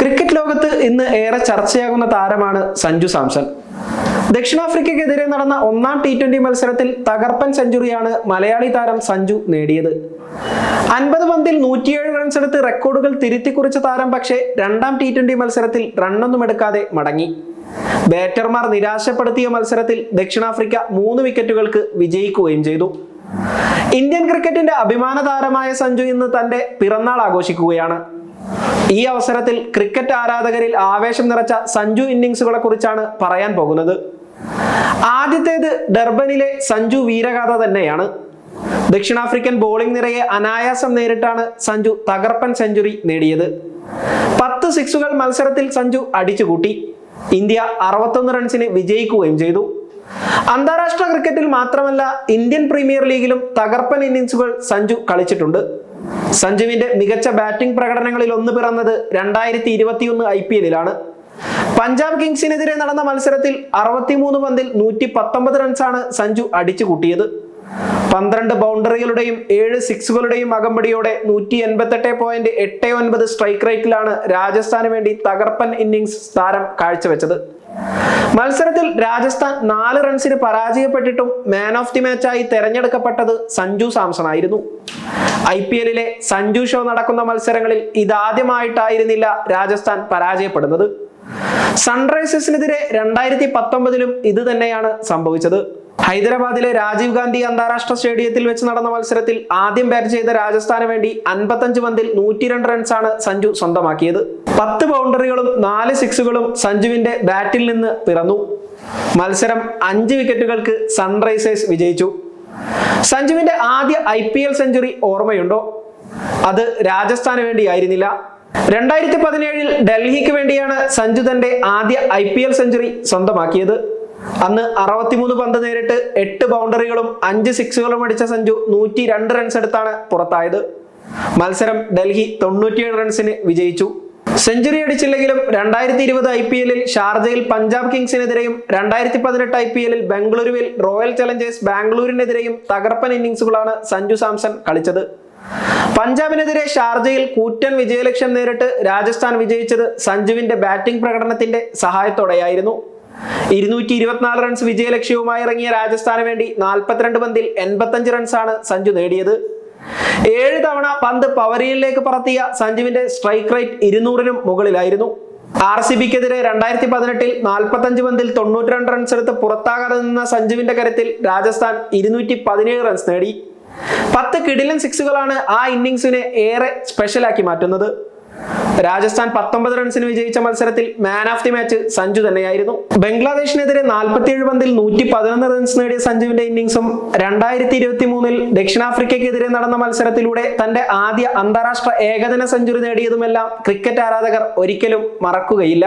Cricket ലോകത്ത് ഇന്ന് ഏറെ ചർച്ചയാകുന്ന താരമാണ് സഞ്ജു സാംസൺ. ദക്ഷിണാഫ്രിക്കയ്ക്കെതിരെ നടന്ന ഒന്നാം ടി ട്വന്റി മത്സരത്തിൽ തകർപ്പൻ സെഞ്ചുറിയാണ് മലയാളി താരം സഞ്ജു നേടിയത്. അൻപത് പന്തിൽ നൂറ്റിയേഴ് റൺസ് എടുത്ത് റെക്കോർഡുകൾ തിരുത്തി കുറിച്ച താരം പക്ഷേ രണ്ടാം ടി ട്വന്റി മത്സരത്തിൽ റണ്ണൊന്നും എടുക്കാതെ മടങ്ങി. ബാറ്റർമാർ നിരാശപ്പെടുത്തിയ മത്സരത്തിൽ ദക്ഷിണാഫ്രിക്ക മൂന്ന് വിക്കറ്റുകൾക്ക് വിജയിക്കുകയും ചെയ്തു. ഇന്ത്യൻ ക്രിക്കറ്റിന്റെ അഭിമാന താരമായ സഞ്ജു ഇന്ന് തന്റെ പിറന്നാൾ ആഘോഷിക്കുകയാണ്. ഈ അവസരത്തിൽ ക്രിക്കറ്റ് ആരാധകരിൽ ആവേശം നിറച്ച സഞ്ജു ഇന്നിങ്സുകളെ കുറിച്ചാണ് പറയാൻ പോകുന്നത്. ആദ്യത്തേത് ഡർബനിലെ സഞ്ജു വീരഗാഥ തന്നെയാണ്. ദക്ഷിണാഫ്രിക്കൻ ബോളിംഗ് നിരയെ അനായാസം നേരിട്ടാണ് സഞ്ജു തകർപ്പൻ സെഞ്ചുറി നേടിയത്. പത്ത് സിക്സുകൾ മത്സരത്തിൽ സഞ്ജു അടിച്ചുകൂട്ടി. ഇന്ത്യ അറുപത്തൊന്ന് റൺസിന് വിജയിക്കുകയും ചെയ്തു. അന്താരാഷ്ട്ര ക്രിക്കറ്റിൽ മാത്രമല്ല ഇന്ത്യൻ പ്രീമിയർ ലീഗിലും തകർപ്പൻ ഇന്നിങ്സുകൾ സഞ്ജു കളിച്ചിട്ടുണ്ട്. സഞ്ജുവിന്റെ മികച്ച ബാറ്റിംഗ് പ്രകടനങ്ങളിൽ ഒന്ന് പിറന്നത് രണ്ടായിരത്തി ഇരുപത്തിയൊന്ന് ഐ പി എല്ലിലാണ്. പഞ്ചാബ് കിങ്സിനെതിരെ നടന്ന മത്സരത്തിൽ അറുപത്തിമൂന്ന് പന്തിൽ നൂറ്റി പത്തൊമ്പത് റൺസാണ് സഞ്ജു അടിച്ചു കൂട്ടിയത് പന്ത്രണ്ട് ബൗണ്ടറികളുടെയും ഏഴ് സിക്സുകളുടെയും അകമ്പടിയോടെ നൂറ്റി എൺപത്തെട്ട് പോയിന്റ് എട്ട് ഒൻപത് സ്ട്രൈക്ക് റേറ്റിലാണ് രാജസ്ഥാന് വേണ്ടി തകർപ്പൻ ഇന്നിങ്സ് താരം കാഴ്ചവെച്ചത്. മത്സരത്തിൽ രാജസ്ഥാൻ നാല് റൺസിന് പരാജയപ്പെട്ടിട്ടും മാൻ ഓഫ് ദി മാച്ചായി തെരഞ്ഞെടുക്കപ്പെട്ടത് സഞ്ജു സാംസൺ ആയിരുന്നു. ഐ പി എല്ലിലെ സഞ്ജു ഷോ നടക്കുന്ന മത്സരങ്ങളിൽ ഇതാദ്യമായിട്ടായിരുന്നില്ല രാജസ്ഥാൻ പരാജയപ്പെടുന്നത്. സൺറൈസേഴ്സിനെതിരെ രണ്ടായിരത്തി പത്തൊമ്പതിലും ഇത് തന്നെയാണ് സംഭവിച്ചത്. ഹൈദരാബാദിലെ രാജീവ് ഗാന്ധി അന്താരാഷ്ട്ര സ്റ്റേഡിയത്തിൽ വെച്ച് നടന്ന മത്സരത്തിൽ ആദ്യം ബാറ്റ് ചെയ്ത രാജസ്ഥാന് വേണ്ടി അൻപത്തഞ്ച് പന്തിൽ നൂറ്റി രണ്ട് റൺസാണ് സഞ്ജു സ്വന്തമാക്കിയത്. പത്ത് ബൗണ്ടറികളും നാല് സിക്സുകളും സഞ്ജുവിന്റെ ബാറ്റിൽ നിന്ന് പിറന്നു. മത്സരം അഞ്ച് വിക്കറ്റുകൾക്ക് സൺറൈസേഴ്സ് വിജയിച്ചു. സഞ്ജുവിന്റെ ആദ്യ ഐ പി എൽ സെഞ്ചുറി ഓർമ്മയുണ്ടോ? അത് രാജസ്ഥാന് വേണ്ടിയായിരുന്നില്ല. രണ്ടായിരത്തി പതിനേഴിൽ ഡൽഹിക്ക് വേണ്ടിയാണ് സഞ്ജു തന്റെ ആദ്യ ഐ പി എൽ സെഞ്ചുറി സ്വന്തമാക്കിയത്. അന്ന് അറുപത്തിമൂന്ന് പന്ത് നേരിട്ട് എട്ട് ബൗണ്ടറികളും അഞ്ച് സിക്സുകളും അടിച്ച സഞ്ജു നൂറ്റി രണ്ട് റൺസ് എടുത്താണ് പുറത്തായത്. മത്സരം ഡൽഹി തൊണ്ണൂറ്റിയേഴ് റൺസിന് വിജയിച്ചു. സെഞ്ചുറി അടിച്ചില്ലെങ്കിലും രണ്ടായിരത്തി ഇരുപത് ഐ പി എല്ലിൽ ഷാർജയിൽ പഞ്ചാബ് കിങ്സിനെതിരെയും രണ്ടായിരത്തി പതിനെട്ട് ഐ പി എല്ലിൽ ബംഗളൂരുവിൽ റോയൽ ചലഞ്ചേഴ്സ് ബാംഗ്ലൂരിനെതിരെയും തകർപ്പൻ ഇന്നിംഗ്സുകളാണ് സഞ്ജു സാംസൺ കളിച്ചത്. പഞ്ചാബിനെതിരെ ഷാർജയിൽ കൂറ്റൻ വിജയലക്ഷ്യം നേരിട്ട് രാജസ്ഥാൻ വിജയിച്ചത് സഞ്ജുവിന്റെ ബാറ്റിംഗ് പ്രകടനത്തിന്റെ സഹായത്തോടെയായിരുന്നു. ഇരുന്നൂറ്റി ഇരുപത്തിനാല് റൺസ് വിജയലക്ഷ്യവുമായി ഇറങ്ങിയ രാജസ്ഥാന് വേണ്ടി നാൽപ്പത്തിരണ്ട് പന്തിൽ എൺപത്തഞ്ച് റൺസാണ് സഞ്ജു നേടിയത്. ഏഴ് തവണ പന്ത് പവരിയിലേക്ക് പറത്തിയ സഞ്ജുവിന്റെ സ്ട്രൈക്ക് റേറ്റ് ഇരുന്നൂറിനും മുകളിലായിരുന്നു. ആർ സി ബിക്കെതിരെ രണ്ടായിരത്തി പതിനെട്ടിൽ നാൽപ്പത്തഞ്ച് പന്തിൽ തൊണ്ണൂറ്റി രണ്ട് റൺസ് എടുത്ത് പുറത്താകാതെ നിന്ന സഞ്ജുവിന്റെ കരുത്തിൽ രാജസ്ഥാൻ ഇരുന്നൂറ്റി പതിനേഴ് റൺസ് നേടി. പത്ത് കിടിലൻ സിക്സുകളാണ് ആ ഇന്നിങ്സിനെ ഏറെ സ്പെഷ്യലാക്കി മാറ്റുന്നത്. രാജസ്ഥാൻ പത്തൊമ്പത് റൺസിന് വിജയിച്ച മത്സരത്തിൽ man of the match Sanju തന്നെയായിരുന്നു. ബംഗ്ലാദേശിനെതിരെ നാൽപ്പത്തിയേഴ് പന്തിൽ നൂറ്റി പതിനൊന്ന് റൺസ് നേടിയ സഞ്ജുവിന്റെ ഇന്നിംഗ്സും രണ്ടായിരത്തി ഇരുപത്തി മൂന്നിൽ ദക്ഷിണാഫ്രിക്കയ്ക്കെതിരെ നടന്ന മത്സരത്തിലൂടെ തന്റെ ആദ്യ അന്താരാഷ്ട്ര ഏകദിന സെഞ്ചുറി നേടിയതുമെല്ലാം ക്രിക്കറ്റ് ആരാധകർ ഒരിക്കലും മറക്കുകയില്ല.